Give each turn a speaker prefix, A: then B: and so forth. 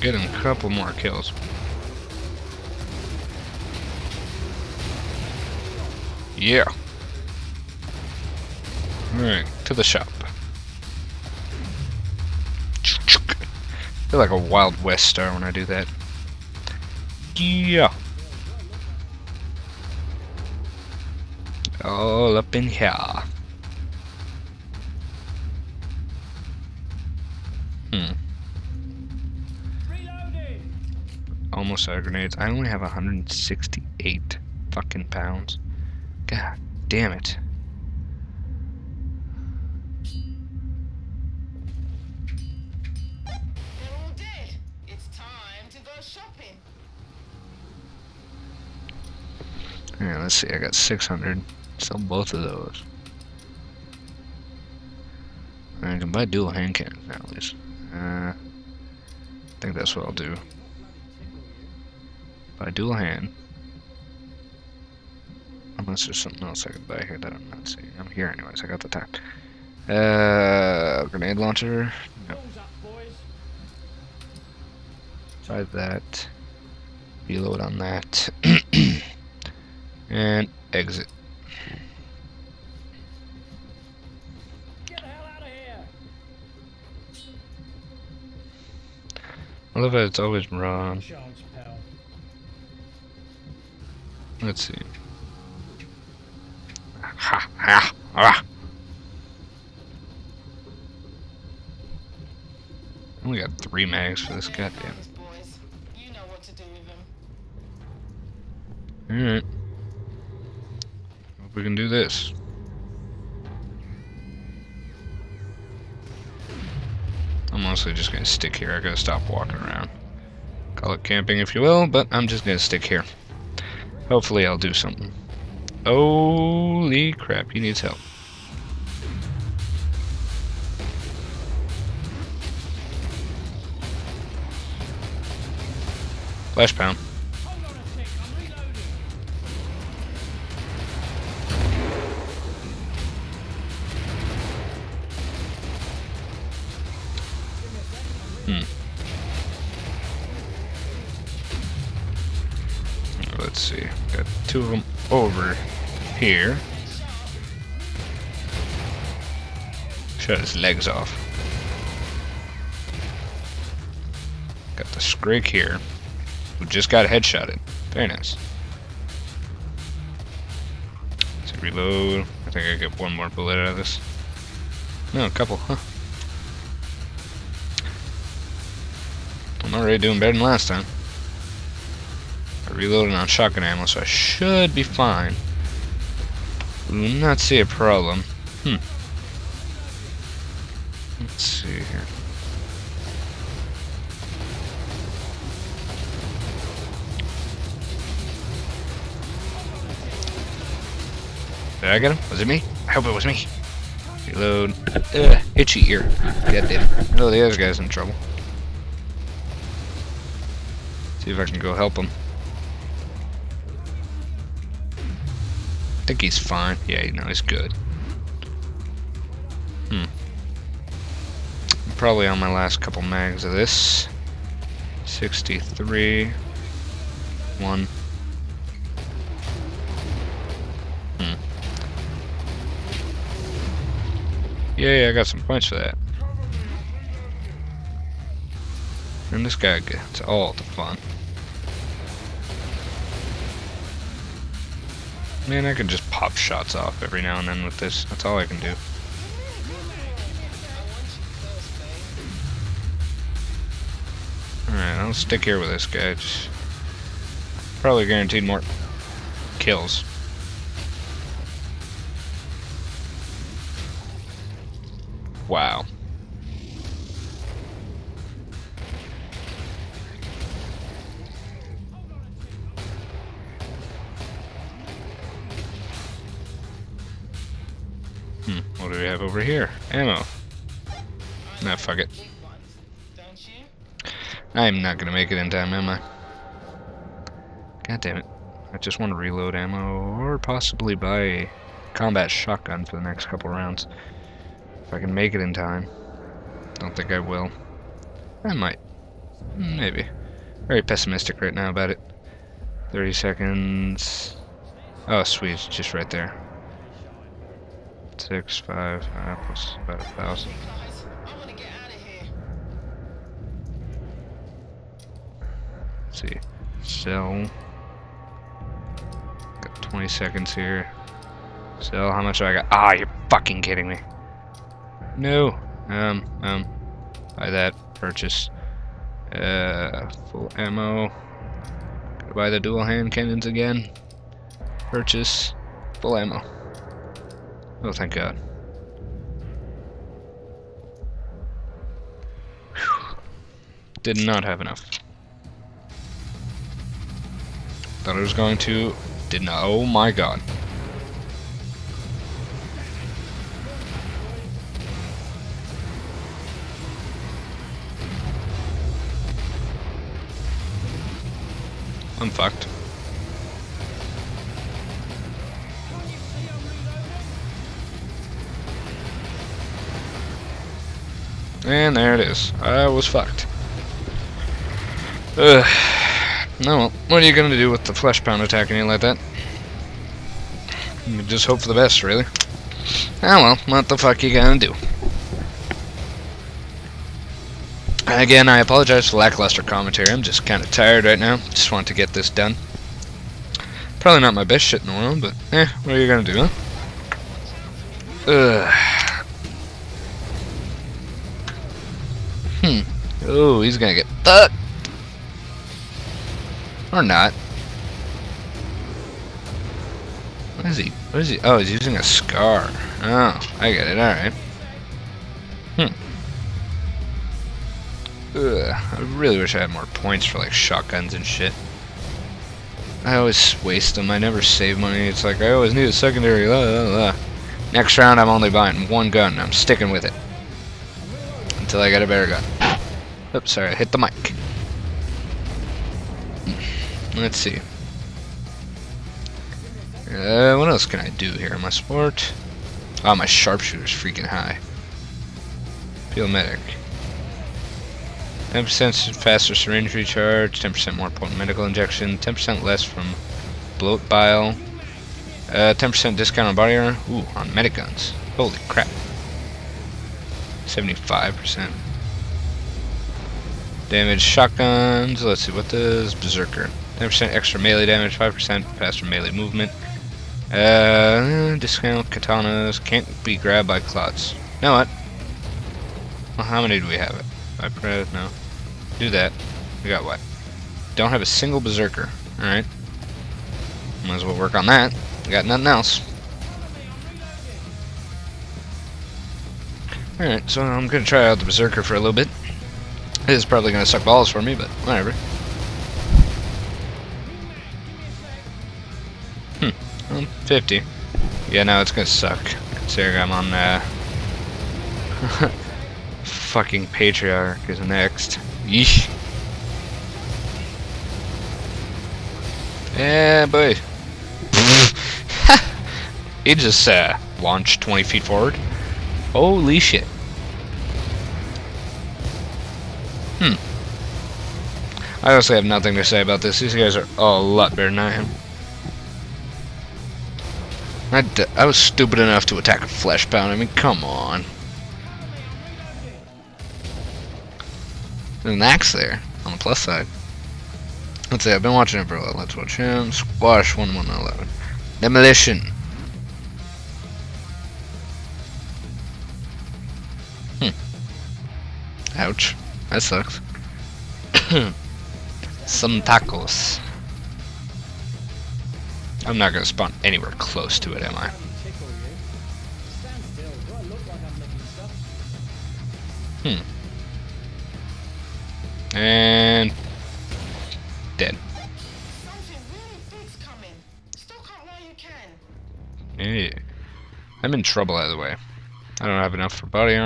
A: getting a couple more kills. Yeah. Alright, to the shop. I feel like a Wild West star when I do that. Yeah. All up in here. Hmm. Almost out of grenades. I only have 168 fucking pounds. God damn it. Yeah, let's see, I got 600. Sell both of those. I can buy dual hand cannons now, at least. Uh, I think that's what I'll do. Buy dual hand. Unless there's something else I can buy here that I'm not seeing. I'm here anyways, I got the time. Uh, grenade launcher. No. Buy that. Reload on that. and exit. I love how it's always wrong. Let's see. Ha ha ah. Only got three mags for this goddamn. Alright. Hope we can do this. I'm mostly just gonna stick here. I gotta stop walking around. Call it camping if you will, but I'm just gonna stick here. Hopefully I'll do something. Holy crap, he needs help. Flesh pound. Hmm. See. Got two of them over here. Shut his legs off. Got the Scrake here, who just got headshotted. Very nice. Let's reload. I think I get one more bullet out of this. No, a couple, huh? I'm already doing better than last time. I reloaded on shotgun ammo, so I should be fine. Do not see a problem. Hmm. Let's see here. Did I get him? Was it me? I hope it was me. Reload. Ugh, itchy ear. God damn. Oh, the other guy's in trouble. See if I can go help him. Think he's fine. Yeah, you know, he's good. Hmm. I'm probably on my last couple mags of this. 63. One. Hmm. Yeah, yeah, I got some points for that. And this guy gets all the fun. Man, I can just pop shots off every now and then with this. That's all I can do. Alright, I'll stick here with this guy. Probably guaranteed more kills. Wow. What do we have over here? Ammo. Nah, fuck it. I'm not gonna make it in time, am I? God damn it. I just want to reload ammo, or possibly buy combat shotgun for the next couple rounds. If I can make it in time. Don't think I will. I might. Maybe. Very pessimistic right now about it. 30 seconds. Oh, sweet. Just right there. Six, five, uh, plus about a thousand. Let's see. Sell. Got 20 seconds here. Sell. How much do I got? Ah, you're fucking kidding me. No. Um, um. Buy that. Purchase. Uh, full ammo. Gotta buy the dual hand cannons again. Purchase. Full ammo. Oh, thank God. Did not have enough. Thought I was going to. Did not. Oh my God. I'm fucked. And there it is. I was fucked. Ugh. No, what are you gonna do with the flesh pound attacking you like that? You just hope for the best, really. Ah well, what the fuck you gonna do? Again, I apologize for lackluster commentary. I'm just kind of tired right now. Just want to get this done. Probably not my best shit in the world, but eh, what are you gonna do, huh? Ugh. Oh, he's gonna get fucked. Or not. What is he? What is he? Oh, he's using a scar. Oh, I get it. Alright. Hmm. Ugh, I really wish I had more points for like shotguns and shit. I always waste them. I never save money. It's like I always need a secondary. Blah, blah, blah. Next round, I'm only buying one gun. I'm sticking with it until I get a better gun. Oops, sorry, I hit the mic. Let's see. Uh, what else can I do here? My sport. Oh, my sharpshooter's freaking high. Field medic. 10% faster syringe recharge, 10% more potent medical injection, 10% less from bloat bile, 10% uh, discount on body armor. Ooh, on medic guns. Holy crap. 75%. Damage shotguns. Let's see, what does Berserker? 10% extra melee damage, 5% faster melee movement. Uh, discount katanas can't be grabbed by clots. Know what? Well, how many do we have? It. I press no. Do that. We got what? Don't have a single berserker. All right. Might as well work on that. We got nothing else. Alright, so I'm gonna try out the berserker for a little bit. It is probably gonna suck balls for me, but whatever. Hmm. Well, 50. Yeah, no, it's gonna suck. Considering I'm on uh fucking Patriarch is next. Yeesh. Yeah, boy. he just uh, launched 20 feet forward. Holy shit. Hmm. I honestly have nothing to say about this. These guys are a lot better than I am. I, I was stupid enough to attack a flesh pound. I mean, come on. There's an axe there, on the plus side. Let's see, I've been watching it for a while. Let's watch him. Squash 1 1 11. Demolition. Hmm. Ouch. That sucks. Some tacos. I'm not gonna spawn anywhere close to it, am I? Hmm. And dead. Hey. I'm in trouble either way. I don't have enough for body armor.